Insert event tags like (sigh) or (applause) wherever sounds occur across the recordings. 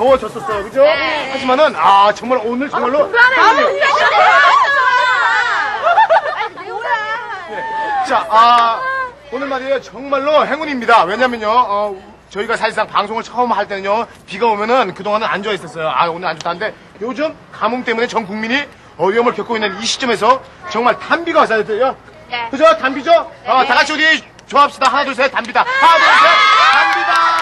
더워졌었어요 그죠? 하지만은 아 정말 오늘 정말로 자, 아, 오늘 말이에요. 정말로 행운입니다. 왜냐면요, 어, 저희가 사실상 방송을 처음 할 때는요, 비가 오면은 그동안은 안 좋아 있었어요. 아, 오늘 안 좋다는데, 요즘 가뭄 때문에 전 국민이 어려움을 겪고 있는 이 시점에서 정말 단비가 왔어야 돼요. 네. 그죠? 단비죠? 어, 다 같이 우리 좋아합시다. 하나, 둘, 셋, 단비다. 하나, 둘, 셋, 단비다!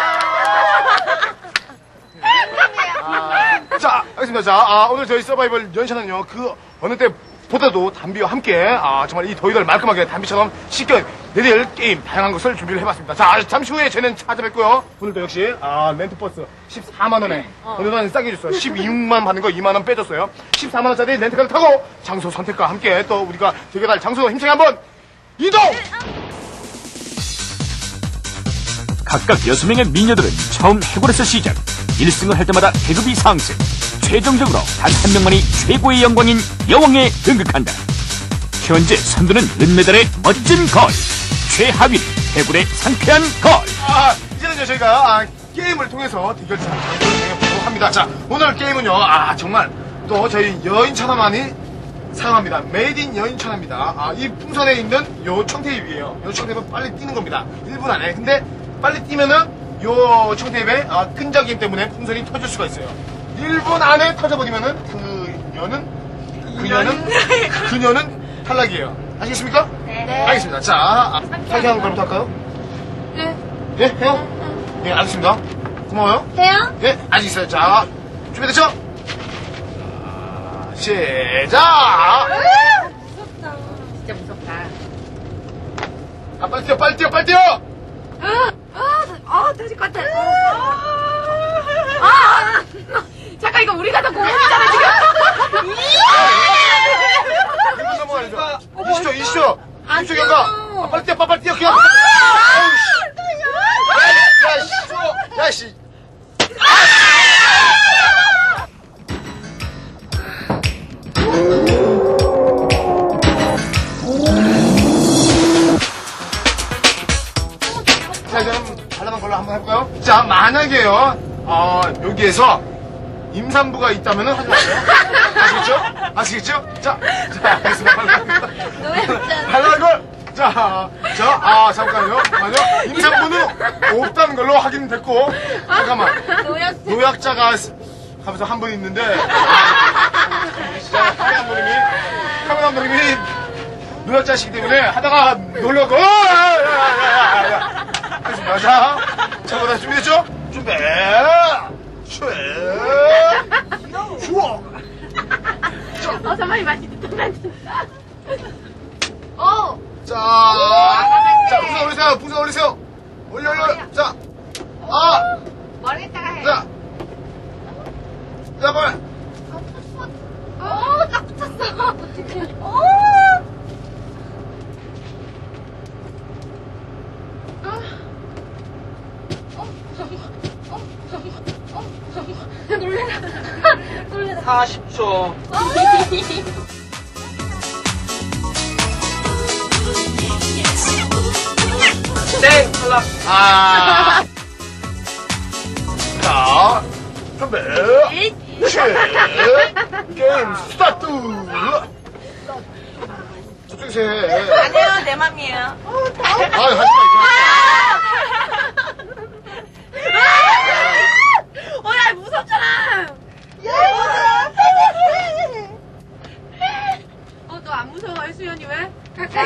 아, 자, 알겠습니다. 자, 아, 오늘 저희 서바이벌 연차는요, 그 어느 때보다도 담비와 함께, 아, 정말 이 더위를 말끔하게 담비처럼 씻겨 내릴 게임, 다양한 것을 준비를 해봤습니다. 자, 잠시 후에 저는 찾아뵙고요. 오늘도 역시, 아, 렌트버스 14만원에, 오늘은 싸게 줬어요. 12만 받는 거 2만원 빼줬어요. 14만원짜리 렌트카를 타고 장소 선택과 함께 또 우리가 대결할 장소 힘차게 한번 이동! 각각 여섯 명의 미녀들은 처음 해골에서 시작 1승을 할 때마다 계급이 상승 최종적으로 단 한 명만이 최고의 영광인 여왕에 등극한다 현재 선두는 은메달의 멋진 걸 최하위는 해골의 상쾌한 걸 아, 이제는요, 저희가, 아, 게임을 통해서 대결 장을 진행해보도록 합니다. 자, 오늘 게임은요, 아, 정말, 또 저희 여인천하만이 사용합니다. Made in 여인천하입니다. 아, 이 풍선에 있는 요 청테이프예요. 요 청테이프는 빨리 뛰는 겁니다. 1분 안에. 근데, 빨리 뛰면은, 요 청테이프의 아, 끈적임 때문에 풍선이 터질 수가 있어요. 1분 안에 터져버리면은, 그녀는, 그녀는, 그녀는 탈락이에요. 아시겠습니까? 네. 알겠습니다. 자, 아, 상쾌한 girl부터 할까요? 네. 예, 해요? 예, 알겠습니다. 고마워요. 해요? 예, 알겠어요. 자, 준비됐죠? 자, 시작! 무섭다. 진짜 무섭다. 아, 빨리 뛰어, 빨리 뛰어, 빨리 뛰어! 아, 아, 아, 터질 것 같아. 아, 아, 잠깐 이거 우리가 더 고민이잖아 지금. 1분 넘어가야죠. 20초, 20초! 뭐안 20초 경과! 아, 빨리 뛰어, 빨리, 뛰어, 그냥! 아우, 씨. 야, 씨! 야, 씨! 여기에서 임산부가 있다면 하지 마세요. 아시겠죠? 아시겠죠? 자, 자, 알겠습니다. 걸! 자, 자, 아, 잠깐만요. 잠깐만요. 임산부는 없다는 걸로 확인됐고, 잠깐만. 노약. 노약자가 하면서 한 분 있는데, 카메라 감독님이, 카메라 감독님이 노약자시기 때문에 하다가 놀려고, 어, 야, 야, 야, 야, 야. 알겠습니다. 자, 자, 다 준비됐죠? 준비, 쉐, 슈어. 어, 잠깐만 맛있다. 맛있다. 어. 자, 자, 풍선 올리세요, 풍선 올리세요. 올려, 올려. 자,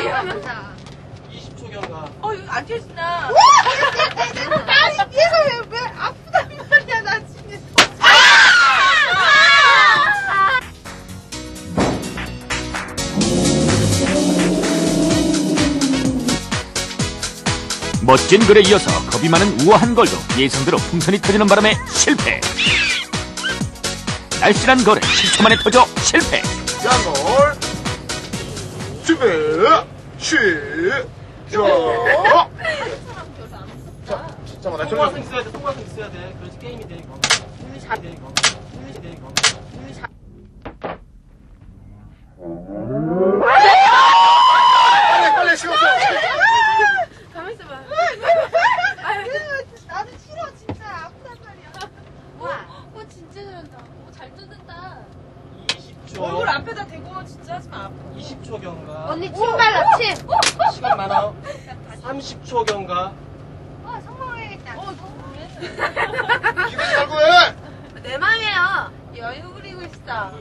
가까이 오면. 20초 경과. 어, 이거 안 튀어진다. 아니, 얘가 왜, 왜 아프단 말이야, 나 지금. 멋진 글에 이어서 겁이 많은 우아한 걸도 예상대로 풍선이 터지는 바람에 실패 날씬한 걸에 10초 만에 터져 실패 양걸 준비. 쉐, 자. 자, 잠깐만, 나 통과성. 있어야 돼, 통과성 있어야 돼. 그래서 게임이 돼, 이거. 돼, 이거. 돼, 이거. 빨리, 빨리, 시간 없어. 앞에다 대고 진짜 하지 마. 20초경과 언니 신발 같이. 시간 많아. 30초경과 어, 성공하겠다. 어, 기분 살고 해! 내 맘이에요. 여유 부리고 있어.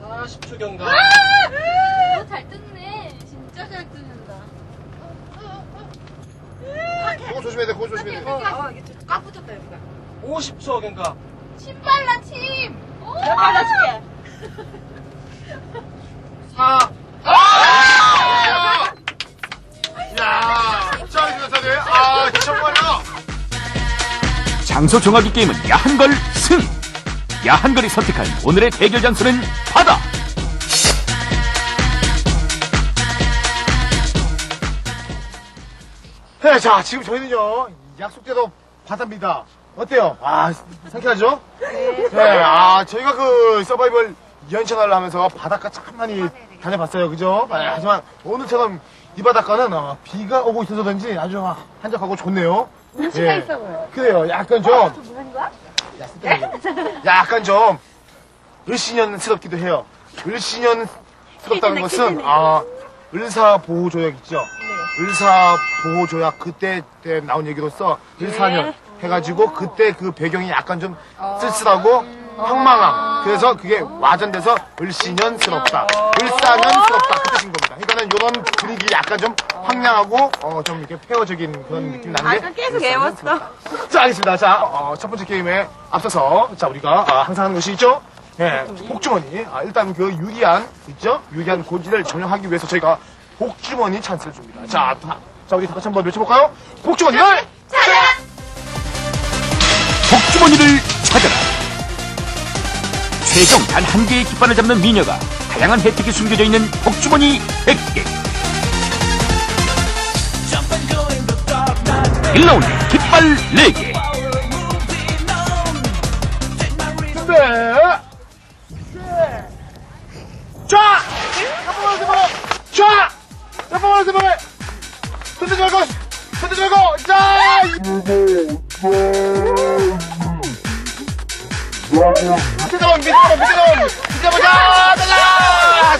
40초경과 너잘 아! 어, 뜯네. 진짜 잘 뜯는다. 아, 어, 그거 조심해야 돼, 그거 조심해야 돼. 아, 어, 아 이게 꽉 붙었다, 여기가. 50초경과 신발 나침. 오! 신발 나침. 4, 아! 야, 네. 아, 정말요. 장소 정하기 게임은 야한걸 승! 야한걸이 선택한 오늘의 대결 장소는 바다! 네, 자, 지금 저희는요, 약속대로 바다입니다. 어때요? 아, 상쾌하죠? 네. 아, 저희가 그 서바이벌 연천을 하면서 바닷가 참 많이 다녀봤어요. 그죠? 아, 하지만 오늘처럼 이 바닷가는 어, 비가 오고 있어서든지 아주 한적하고 좋네요. 눈치가 예. 있어 보여. 그래요. 약간 좀, 뭐 하는 거야? 약간 좀, 을씨년스럽기도 해요. 을씨년스럽다는 것은, 아, 을사보호조약 있죠? 을사보호조약 그때 때 나온 얘기로서 을사년 해가지고 그때 그 배경이 약간 좀 쓸쓸하고 황망함. 그래서 그게 와전돼서 을씨년스럽다. 을사년스럽다. 그 뜻인 겁니다. 그러니까는 요런 분위기 약간 좀 황량하고, 어, 좀 이렇게 페어적인 그런 느낌이 나는 게. 계속 외웠어. 자, 알겠습니다. 자, 어, 첫 번째 게임에 앞서서, 자, 우리가 아, 항상 하는 것이 있죠? 예, 복주머니. 아, 일단 그 유리한, 있죠? 유리한 고지를 점령하기 위해서 저희가 복주머니 찬스를 줍니다. 자, 다, 자, 우리 다 같이 한번 외쳐볼까요? 복주머니를! 차라! 복주머니를 찾아라! 최종 단 한 개의 깃발을 잡는 미녀가 다양한 혜택이 숨겨져 있는 복주머니 100개 1라운드 깃발 4개 준비! 자! 한번만 더 봐! 자! 한번만 더 봐! 손대지 말고! 손대지 말고! 자! 잡아! 밑에 잡아! 자! 달라!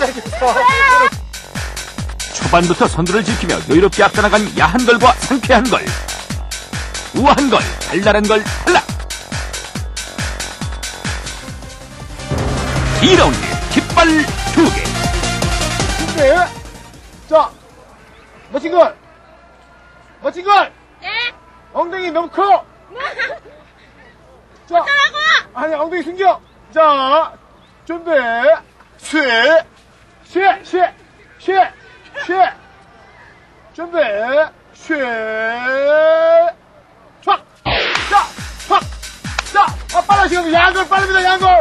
초반부터 선두를 지키며 여유롭게 앞서나간 야한 걸과 상쾌한 걸 우아한 걸 달달한 걸 탈락 2라운드 깃발 2개 준비! 자! 멋진 걸! 멋진 걸! 네? 엉덩이 너무 커! (laughs) 자! 아니, 엉덩이 숨겨! 자! 준비! 쉬! 쉬! 쉬! 쉬! 쉬! 준비! 쉬! 촥! 자! 촥! 자! 아, 빨라, 지금 양걸 빠릅니다, 양걸!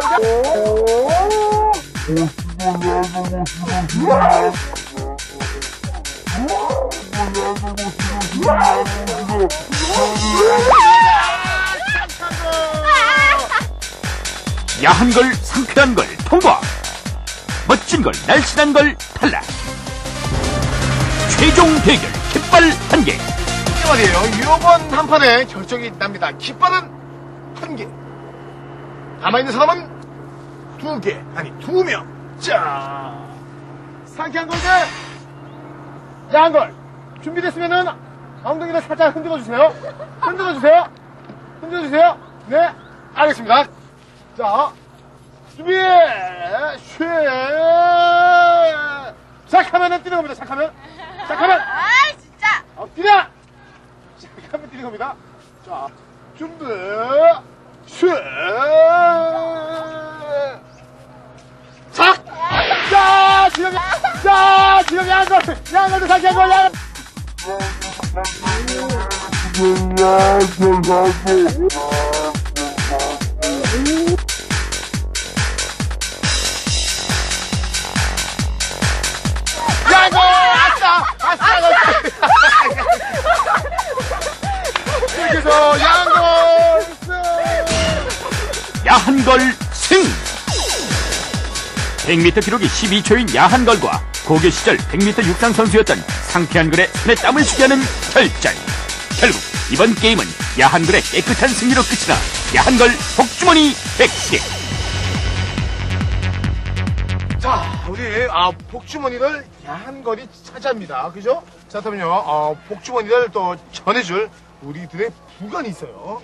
야 한 걸 상쾌한 걸 통과 멋진 걸 날씬한 걸 탈락 최종 대결 깃발 한개 이게 말이에요. 이번 한 판에 결정이 납니다. 깃발은 한 개. 남아있는 사람은 두 개. 아니, 두 명. 자. 상쾌한 걸대 야한 걸. 준비됐으면은 엉덩이를 살짝 흔들어 주세요. 흔들어 주세요. 흔들어 주세요. 네. 알겠습니다. 자. 준비. 쉐. 시작하면은 뛰는 겁니다. 시작하면. 시작하면. (laughs) 아이, 진짜! 엎드려! 잠깐만 뛰는 겁니다. 자, 준비, 쉐! 작! 자, 지금, 자, 지금 양걸, 양걸도 다시 한 걸, 양 양걸! 아싸! 아싸! 이렇게 해서 양걸! 승! 야한 걸 승! 100m 기록이 12초인 야한 걸과 고교 시절 100m 육상 선수였던 상쾌한 걸의 손에 땀을 주게 하는 결전. 결국 이번 게임은 야한 걸의 깨끗한 승리로 끝이 나 야한 걸 복주머니 100개. 자, 우리, 아, 복주머니를 야한 거리 차지합니다. 그죠? 자, 그러면요, 어, 복주머니를 또 전해줄 우리들의 부관이 있어요.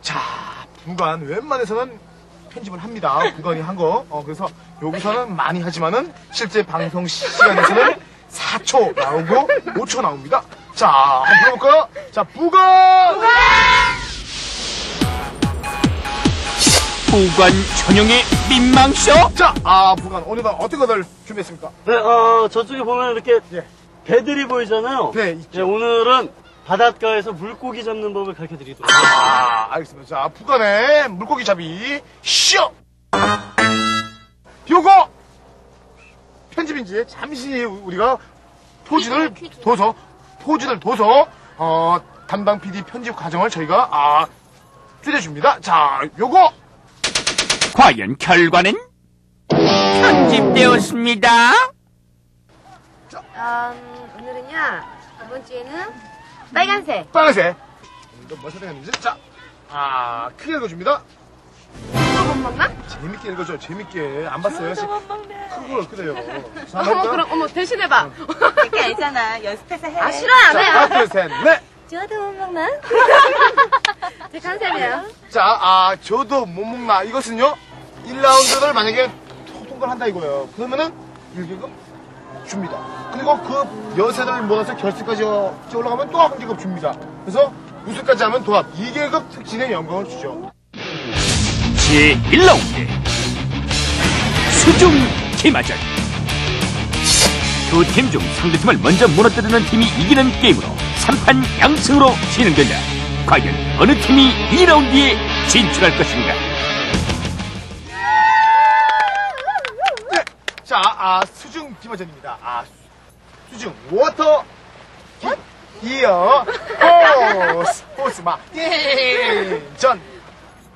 자, 부관, 웬만해서는 편집을 합니다. 부관이 한 거. 어, 그래서 여기서는 많이 하지만은 실제 방송 시간에서는 (laughs) 4초 나오고 5초 나옵니다. 자, 한번 불러볼까요? 자, 부관! 부관 전용의 민망쇼 자, 아, 부관, 오늘은 어떤 것을 준비했습니까? 네, 어, 저쪽에 보면 이렇게 예. 배들이 보이잖아요. 네, 있죠. 네, 오늘은 바닷가에서 물고기 잡는 법을 가르쳐 드리도록 하겠습니다. 아, 알겠습니다. 자, 북한의 물고기 잡이, 쇼! 요거! 편집인지 잠시 우리가 포즈를. 둬서, 포즈를 둬서, 어, 담당 PD 편집 과정을 저희가, 아, 줄여줍니다. 자, 요거! 과연 결과는 편집되었습니다 음, 오늘은요, 이번 주에는 빨간색. 빨간색. 오늘도 뭐 선택했는지, 자, 아, 크게 읽어줍니다. 먹나? 재밌게 읽어줘, 재밌게. 안 봤어요? 크고 그래요. 자, 어머, 할까? 그럼, 어머, 대신해봐. 그렇게 알잖아. 연습해서 해. 아, 싫어요, 안 자, 해요. 하나, 둘, 셋, 넷! 저도 못 먹나? (laughs) 제 컨셉이에요. 자, 아, 저도 못 먹나. 이것은요, 1라운드를 만약에 통과를 한다 이거예요. 그러면은 1계급 줍니다. 그리고 그 여세를 모아서 결승까지 어- 올라가면 또 한 계급 줍니다. 그래서 우승까지 하면 도합 2계급 특진의 영광을 주죠. 제1라운드 수중 기마전 두 팀 중 상대팀을 먼저 무너뜨리는 팀이 이기는 게임으로 3판 양승으로 진행된다 과연 어느 팀이 2라운드에 진출할 것인가 네. 자, 아, 수중 기마전입니다. 아, 수중, water, 기, 기어, 호스, 호스마, 예, 전,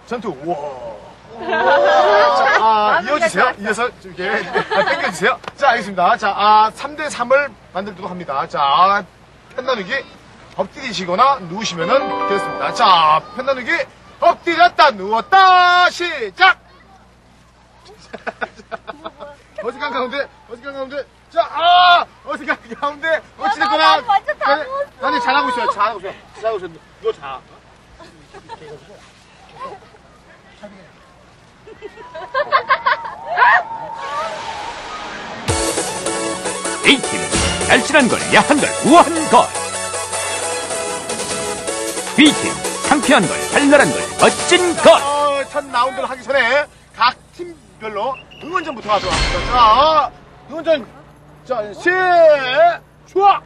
전투, 워. 자, 아, 이어주세요. 이어서 이렇게 아, 당겨주세요. 자, 알겠습니다. 자, 아, 3대 3을 만들도록 합니다. 자, 편 나누기 엎드리시거나 누우시면은 되겠습니다. 자, 편 나누기 엎드렸다 누웠다 시작! (laughs) 어색한 가운데, 어색한 가운데, 자, 아! 어색한 가운데, 어찌됐거나. 나 완전 다 아니, 아니, 잘하고 있어요, 잘하고 있어요. 잘하고 있어요. 이거 자. A팀은 날씬한 걸, 야한 걸, 우아한 것 B팀 상쾌한 걸, 발랄한 걸, 멋진 것 어, 첫 라운드를 하기 전에 각 팀별로 응원전부터 하도록 합니다. 자, 응원전, 자, 시, 좋아!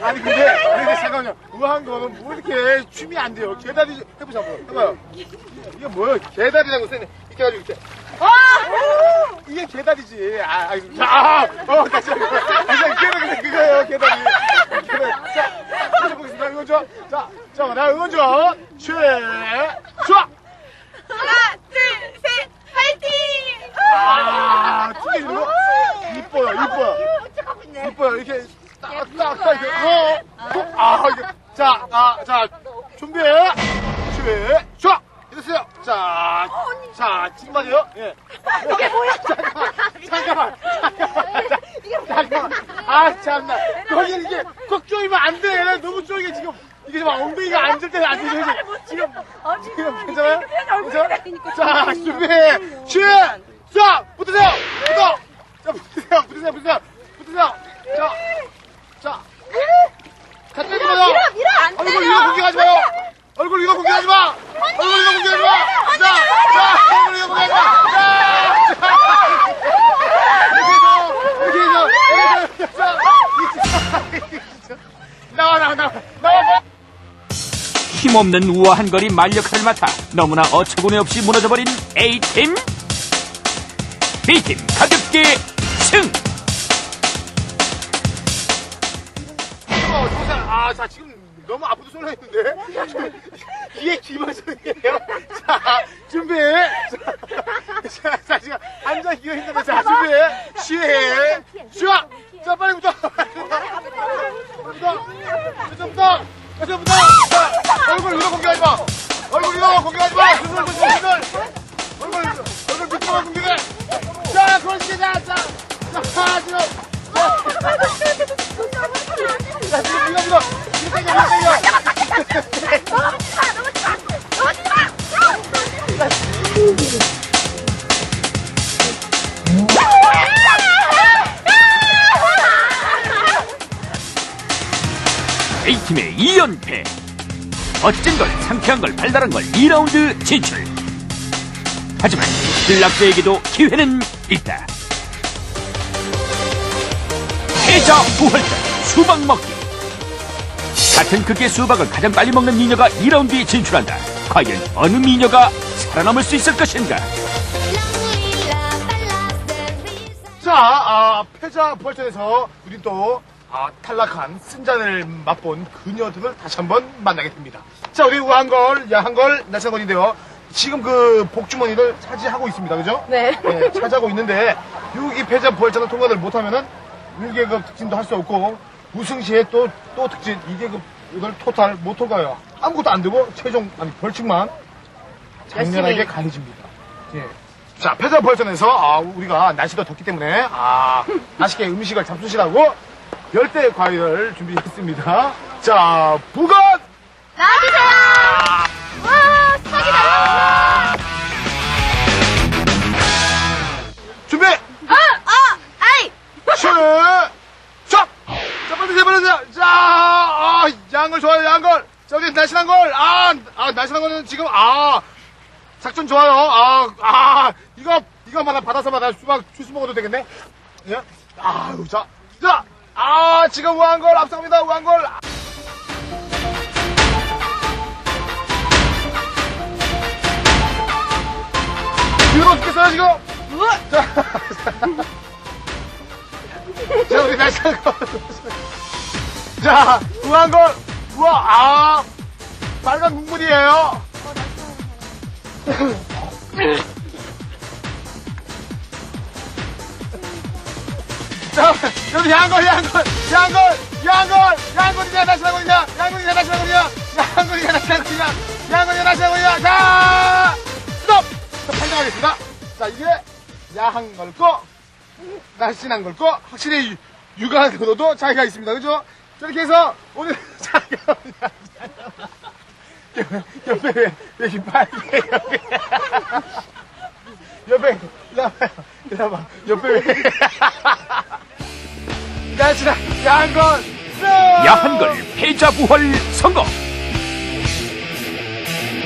아니, 근데, 근데 잠깐만요. 우아한 거는 뭐 이렇게 춤이 안 돼요. 개다리 좀 해보자고. 해봐요. 이게 뭐예요? 개다리라고 써있네. 이렇게 해가지고 이렇게. 이게 개다리지. 아, 아, 자, 아, 어, 다시 한 번. 다시 한 번. 그거예요, 개다리. 개다리. 자, 다시 보겠습니다. 응원 줘. 자, 자, 나 응원 줘. 최, 좋아! 하나, 둘, 셋, 파이팅! 아, 튕겨주는 거? 이뻐요, 이뻐요. 있네. 이뻐요. 이렇게 딱, 딱, 딱, 이렇게. 어, 톡. 아, 이게. 자, 아, 자, 준비. 최, 좋아! 이랬어요. 자, 자, 지금 말이요. 예. 이게 뭐야? (laughs) 잠깐만, 잠깐만, 잠깐만. 자, 잠깐만. 아, 참나. 거기 이게 kok조이면 안 돼. 너무 쪼이게 지금. 이게 막 엉덩이가 앉을 때는 안 되죠. 지금, 지금 괜찮아요? 괜찮아? 자, 준비. 시, 자, 붙으세요. 붙어. 자, 붙으세요. 붙으세요. 붙으세요. 붙으세요. 자, 자. 가까이 좀 와요. 얼굴 이거 공개하지 마요. 얼굴 이거 공개하지 마. 얼굴 이거 공개하지 마. 자, 자, 얼굴 이거 공개하지 마. 자, 자. 이렇게 해서, 이렇게 해서, 이렇게 해서. 나와, 나와, 나와, 나와. 힘없는 우아한 거리 말 역할을 맡아 너무나 어처구니 없이 무너져버린 A팀 B팀 가볍게 승 어, 아, 자, 지금 너무 아프도 쏠라했는데 (laughs) 이게 김하선이에요. 자, 준비. 자, 자 지금 앉아 기가 힘들어. 자, 준비. 시해. 슈아. 자, 빨리 붙어. 붙어. 붙어. 붙어. 붙어. 붙어. 얼굴 위로 공개하지 마. 얼굴 위로 공개하지 마. 얼굴 얼굴 얼굴 얼굴 밑으로 공개해. 자, 그렇지. 자, 자. 자, 지금. 자. A팀의 2연패. 멋진 걸 상쾌한 걸 발달한 걸 2라운드 진출. 하지만 실락자에게도 기회는 있다. 패자 부활전. 수박 먹기. 같은 크기의 수박을 가장 빨리 먹는 미녀가 2라운드에 진출한다. 과연 어느 미녀가 살아남을 수 있을 것인가? 자, 아, 패자 부활전에서 우리 또 아, 탈락한 승자를 맛본 그녀들을 다시 한번 만나게 됩니다. 자, 우리 우한걸, 야한걸, 나창걸인데요. 지금 그 복주머니를 차지하고 있습니다. 그죠? 네. 차지하고 있는데 여기 패자 부활전을 통과를 못하면은 1계급 특진도 할 수 없고 우승 시에 또, 또 특진 2계급 이걸 토탈 못 통과해요. 아무것도 안 되고 최종 아니 벌칙만 장렬하게 열심히. 가해집니다. 예. 자, 패자 벌전에서 아, 우리가 날씨도 덥기 때문에 아, (laughs) 맛있게 음식을 잡수시라고 열대 과일을 준비했습니다. 자, 부건 나와주세요! 양걸 좋아요. 자, 우리 날씬한 걸. 아, 아, 날씬한 거는 지금 아, 작전 좋아요. 아, 아, 이거 이거마다 받아서마다 수박 주스 먹어도 되겠네. 예? 아유, 자, 자, 아, 지금 우한걸 앞서갑니다, 우한걸. 이거 어떻겠어요 지금? 자, (laughs) 자, 우리 다시 한 번. 자, 우한 걸, 우와, 아, 빨간 국물이에요. 자, 여기 양걸, 양걸, 양걸, 양걸, 양걸이냐, 다시 한 거냐, 양걸이냐, 다시 한 거냐, 양걸이냐, 다시 한 거냐, 양걸이냐, 다시 한 거냐, 자, 스톱! 스톱 판정하겠습니다. 자, 이게 야한 걸 거, 날씬한 걸 거, 확실히 육안으로도 차이가 있습니다. 그죠? 저렇게 해서 오늘 (laughs) 차이가 옆에 왜, 왜 이빨게 옆에 옆에 이나봐 이나봐 옆에 왜 날씬한 야한 걸 야한 걸 패자 부활 성공.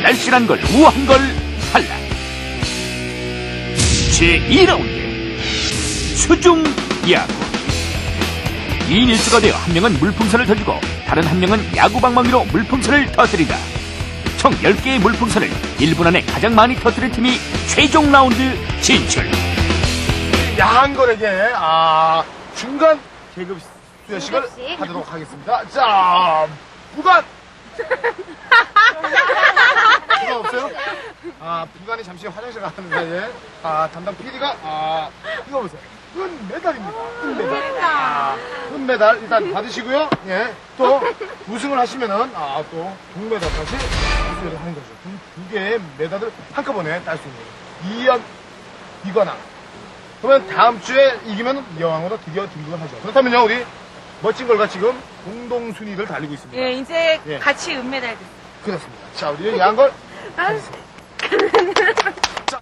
날씬한 걸 우한 걸 탈락. 제 2라운드 수중 야구. 2인 1수가 되어 한 명은 물풍선을 던지고 다른 한 명은 야구 방망이로 물풍선을 터뜨린다. 총 10개의 물풍선을 1분 안에 가장 많이 터뜨린 팀이 최종 라운드 진출. 야한 걸에게 아 중간 계급 수여식을 계급식. 하도록 하겠습니다. 자, 부관. 부관 없어요? 아, 부관이 잠시 화장실 가는 사이에 아 담당 PD가 아 이거 보세요. 은메달입니다. 은메달. 아, 은메달 일단 받으시고요. 예. 또 (laughs) 우승을 하시면은 아 또 동메달 다시 수여를 하는 거죠. 두, 두 개의 메달을 한꺼번에 딸 수 있는 이연 이거나 그러면 다음 주에 이기면 여왕으로 드디어 등극을 하죠. 그렇다면요, 우리 멋진 걸과 지금 공동 순위를 달리고 있습니다. 예, 이제 예. 같이 은메달 됐어요. 그렇습니다. 자, 우리 양걸. 자, 자,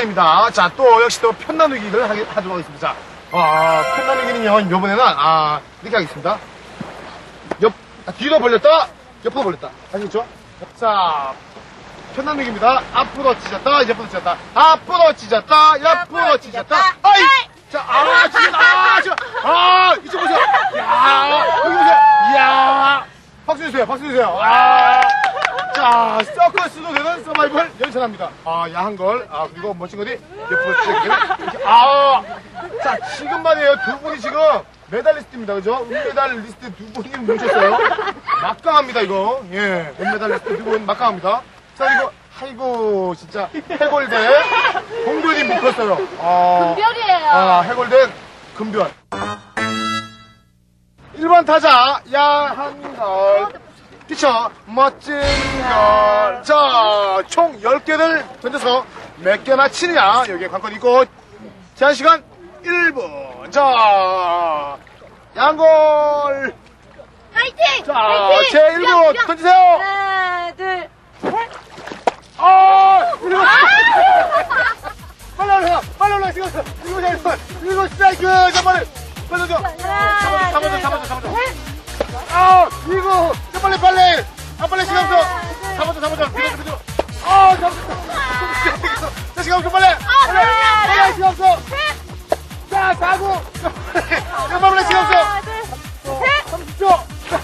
2회전입니다. 자, 또 역시 또 편나누기를 하게, 하도록 하겠습니다. 자, 아, 편나누기는요, 이번에는, 아, 이렇게 하겠습니다. 옆, 아, 뒤로 벌렸다, 옆으로 벌렸다. 아시겠죠? 자, 편나누기입니다. 앞으로 찢었다, 옆으로 찢었다. 앞으로 찢었다, 옆으로 찢었다. 찢었다. 아이! 자, 아, 지금, 아, 지금, 아, 이쪽 보세요. 야, 여기 보세요. 이야. 박수 주세요, 박수 주세요. 아. 자, 서커스도 되는 서바이벌 연천합니다. 아, 야한 걸, 아, 그리고 멋진 거리 옆으로 이렇게, 아. 자, 지금 말이에요. 두 분이 지금 메달리스트입니다. 그죠? 은메달리스트 두 분이 뭉쳤어요. 막강합니다, 이거. 예, 은메달리스트 두 분 막강합니다. 자, 그리고, 아이고, 진짜, 해골대 공변이 묶었어요. 아, 별이에요. 아, 해골대 금변. 1번 타자, 야한 girl. 피처, 멋진 girl. 자, 총 10개를 던져서 몇 개나 치느냐. 여기에 관건이 있고, 제한 시간 1분. 자, 양걸. 파이팅! 자, 파이팅! 제 1분 던지세요. 하나, 둘, 셋. 아! 이거 빨리 올라! 빨리 올라! 이거, 이거, 이거, 이거 스트라이크! 자, 빨리! 빨리 던져! 잡아줘, 잡아줘, 잡아줘, 잡아줘. 아, 이거. 자, 빨리, 빨리. 아, 빨리 시간 없어. 잡아줘, 잡아줘. 밀어줘, 밀어줘. 아, 잡았어. 자, 시간 없어, 빨리. 빨리, 빨리, 시간 없어. 자, 사고. 자, 빨리, 시간 없어. 하나, 둘, 셋. 30초. 자,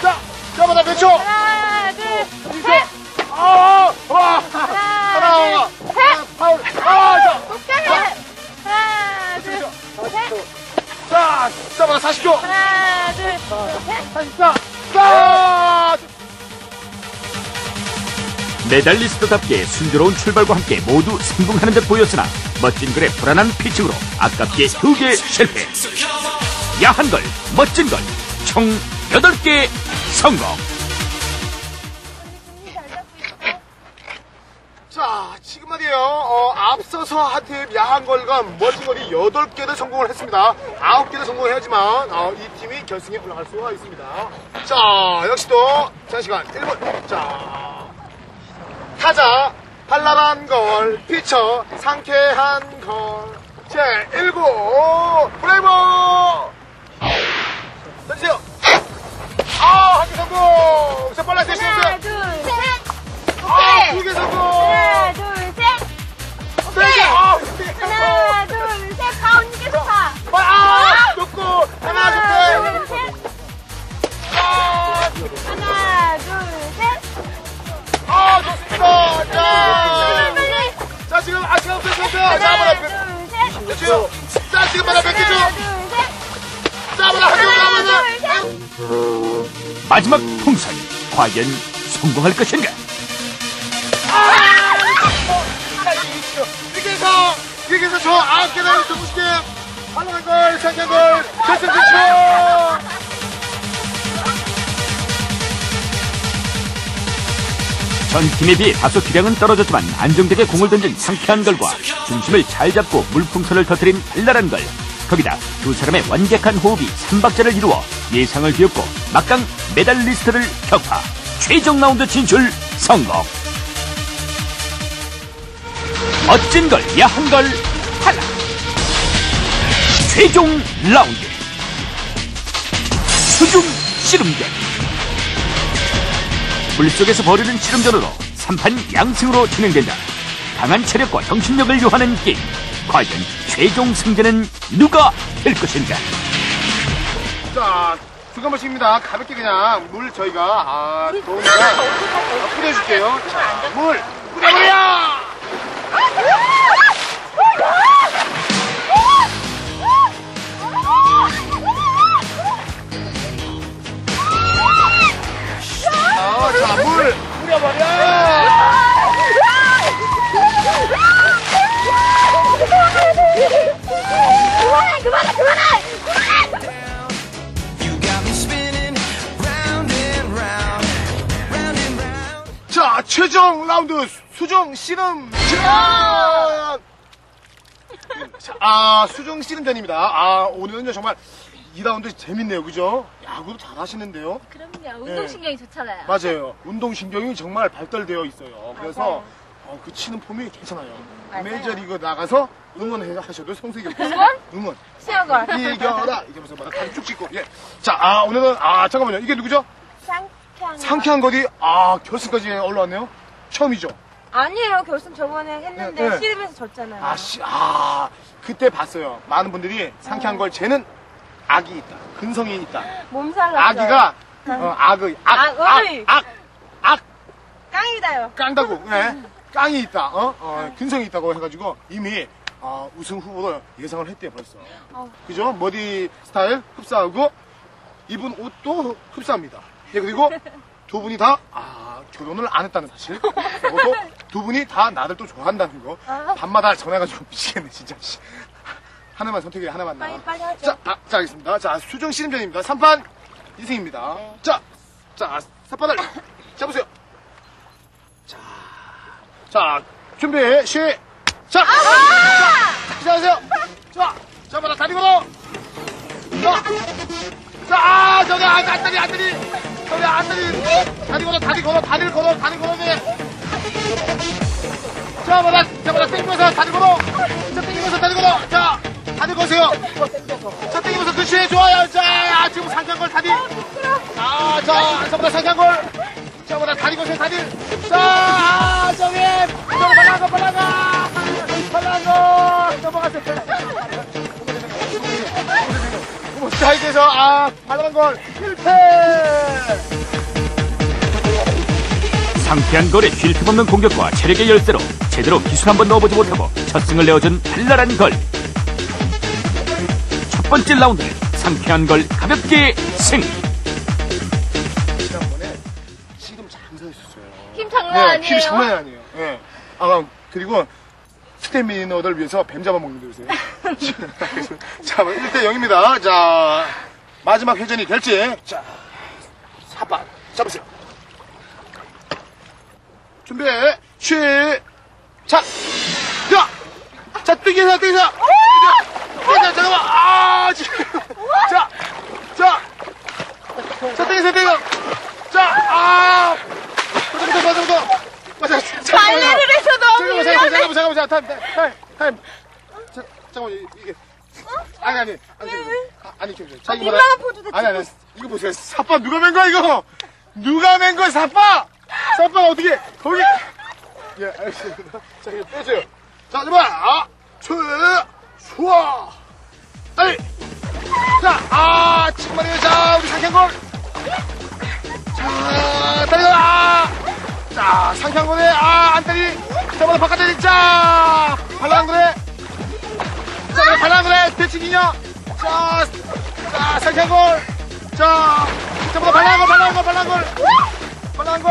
자, 잡아라, 몇 초? 하나, 둘, 셋. 아, 와. 하나. 파울. 아, 자. 오케이. 하나, 둘, 셋. 자, 잡아라, 40초. 하나, 둘, 셋. 44. 자, 메달리스트답게 순조로운 출발과 함께 모두 성공하는 듯 보였으나 멋진 걸의 불안한 피칭으로 아깝게 두 개 실패. 야한 걸, 멋진 걸, 총 8개 성공. 말이에요. 어, 앞서서 하팀 야한 걸과 멋진 걸이 8개를 성공을 했습니다. 9개를 성공해야지만 어, 이 팀이 결승에 올라갈 수가 있습니다. 자, 역시도 자 시간 1분. 자, 타자 발랄한 걸, 피처 상쾌한 걸. 제 1구 브레이버. 던지세요. 아, 한개 성공. 자, 빨리 대시 하나, 요 둘, 셋. 아, 두개 성공. 하나, 둘, 마지막 통산 과연 성공할 것인가? 이렇게 해서 저 아홉 개를 정식게 활용한 걸 생각한 걸 결승 진출. 전 팀에 비해 다소 기량은 떨어졌지만 안정되게 공을 던진 상쾌한 걸과 중심을 잘 잡고 물풍선을 터뜨린 발랄한 걸 거기다 두 사람의 완벽한 호흡이 삼박자를 이루어 예상을 뒤엎고 막강 메달리스트를 격파 최종 라운드 진출 성공 멋진 girl 야한 girl 하나 최종 라운드 수중 씨름전 물속에서 벌이는 씨름전으로 3판 양승으로 진행된다. 강한 체력과 정신력을 요하는 게임. 과연 최종 승자는 누가 될 것인가? 자, 중간 벌칙입니다. 가볍게 그냥 물 저희가 아 더우니까 뿌려줄게요. 자, 물 뿌려버려. 어, 자, 물 뿌려버려. 그만해, 그만해, 그만해. 최종 라운드 수중 씨름 전! 자, 아, 수중 씨름전입니다. 아, 오늘은요, 정말 2라운드 재밌네요. 그죠? 야구도 잘 하시는데요? 그럼요. 운동신경이 좋잖아요. 맞아요. 운동신경이 정말 발달되어 있어요. 그래서 어, 그 치는 폼이 괜찮아요. 맞아요. 메이저리그 나가서 응원하셔도 없어요. 응원? 응원. 시어걸. 이겨라! 이러면서 막 다리 쭉 찢고. 예. 자, 아, 오늘은, 아, 잠깐만요. 이게 누구죠? 상쾌한. 상쾌한 거리, 아, 결승까지 올라왔네요? 처음이죠? 아니에요. 결승 저번에 했는데 네, 네. 씨름에서 졌잖아요. 아, 씨, 아, 그때 봤어요. 많은 분들이 상쾌한 걸 쟤는 악이 있다. 근성이 있다. 몸살 났어요. 악이가, 어, 악의, 악, 악, 악, 어이. 악, 악, 깡이다요. 깡다고, 예. 깡이 있다, 어? 어, 근성이 있다고 해가지고 이미, 어, 우승 후보로 예상을 했대, 벌써. 어. 그죠? 머리 스타일 흡사하고, 입은 옷도 흡사합니다. 예, 그리고 두 분이 다, 아, 결혼을 안 했다는 사실. 그리고 또두 분이 다 나를 또 좋아한다는 거. 아. 밤마다 전화가지고 미치겠네, 진짜. 씨. 하나만 선택해, 하나만 나. 빨리, 빨리 하죠. 자, 아, 자, 알겠습니다. 자, 수중 씨름전입니다. 3판 2승입니다. 네. 자, 자, 삿바닥 잡으세요. 자, 자, 준비, 시작! 자, 시작하세요. 자, 잡아라, 다리 걸어. 자, 자, 아, 저기, 아, 안다리, 안다리. 저기, 안다리. 다리 걸어, 다리 걸어, 다리를 걸어, 다리 걸어야 돼. 잡아라, 잡아라, 땡기면서 다리 걸어. 자, 땡기면서 다리 걸어. 자, 다리 거세요. 자, 땡기면서 그 상쾌한걸 다리. 아, 자, 안성보다 상쾌한걸. 저보다 다리 고생 다리. 자, 아, 저기, 저기 발랑거, 발랑거. 아, 발랑걸 실패. 상쾌한 걸의 쉴틈 없는 공격과 체력의 열쇠로 제대로 기술 한번 넣어보지 못하고 첫 승을 내어준 발랄한 걸. 첫 번째 라운드는 상쾌한 걸 가볍게 승. 지난번에 지금 장사했었어요. 힘 장난 네, 아니에요. 힙이 장난이 아니에요. 예. 아, 그리고 스태미너들 위해서 뱀 잡아먹는 데 보세요. (laughs) (laughs) 자, 1대 0입니다. 자, 마지막 회전이 될지. 자, 샅바 잡으세요. 준비, 시, 자, 자, 자, 뛰기세요, 뛰기세요. 뛰기세요, 잠깐만. 아, 지금. 자, 자, 자, 뛰기세요, 뛰기세요. 자, 아. 맞아, 맞아, 맞아, 맞아. 맞아. 발레를 해서 너무 잠깐만, 잠깐만, 잠깐만, 잠깐만, 잠깐만, 타임, 타임, 타임. 자, 잠깐만, 이- 이게. 아니, 아니, 아니, 아, 아니, 저기, 자, 이거 봐라. 민망한 포즈도 아니, 아니, 이거 보세요. 사빠 누가 맨 거야, 이거? 누가 맨 거야, 사빠? 사빠가 어떻게, 거기. 예, 알겠습니다. 자, 이거 빼세요. 자, 아, 쳐, 좋아. 아이. 자, 아, 정말이에요. 자, 우리 상향골. 자, 다리가, 아. 자, 상향골에, 아, 안 다리. 저번에 바깥다리, 자, 발랑골에. 자, 발랑골에, 대치기냐. 자, 자, 상향골. 자, 저번에 발랑골, 발랑골, 발랑골. 발랑골.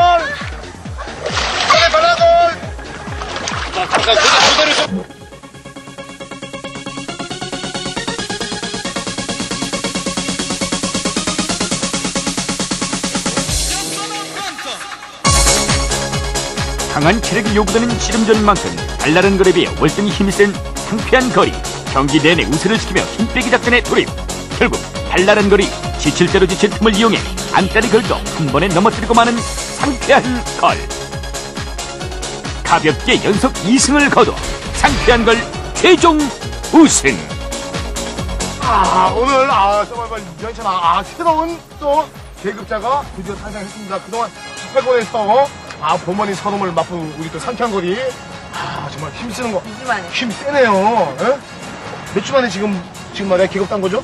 자, 발랑골. 그대로 좀. 강한 체력이 요구되는 씨름전인 만큼 발랄한 비해 월등히 힘이 센 상쾌한 거리. 경기 내내 우세를 시키며 힘 빼기 작전에 돌입. 결국 발랄한 거리 지칠 대로 지친 틈을 이용해 안다리 걸도 한 번에 넘어뜨리고 마는 상쾌한 걸. 가볍게 연속 2승을 거둬 상쾌한 걸 최종 우승. 아, 오늘, 아, 서바이벌 연찬아, 아, 새로운 또 계급자가 드디어 탄생했습니다. 그동안 18권에서, 아, 본머니 서름을 맛본 우리 또 상쾌한 거리. 아, 정말 힘쓰는 거. 2주 만에. 힘 세네요. 예? 몇 주 만에 지금, 지금 말이야, 계급 딴 거죠?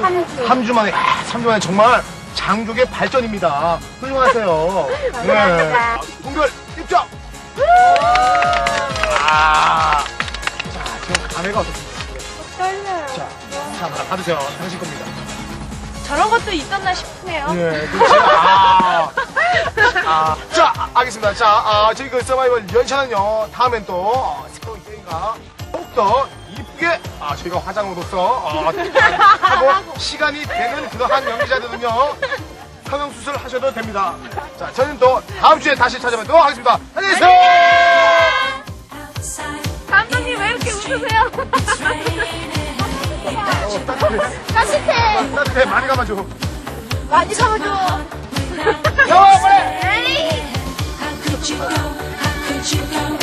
3주. 3주 만에, 아, 3주 만에 정말 장족의 발전입니다. 훌륭하세요. (laughs) 네. 동결, 입장! 아, 자, 지금 감회가 어떻습니까? 떨려요. 자, 자, 하나 받으세요. 당신 겁니다. 저런 것도 있었나 싶네요. 예, 그렇죠. 아, 아, 자, 아, 알겠습니다. 자, 아, 저희 그 서바이벌 연차는요, 다음엔 또, 어, 새로운 게임과 더욱더 이쁘게, 아, 저희가 화장으로서, 어, (laughs) 하고 시간이 되는 그러한 연기자들은요, 성형 수술 하셔도 됩니다. 자, 저는 또 다음 주에 다시 찾아뵙도록 하겠습니다. 안녕히 계세요! 감독님 왜 이렇게 웃으세요? 어, 따뜻해. 따뜻해. 따뜻해. 많이 가봐줘. 많이 잡아줘. 야, 빨리! 에이. How could you go?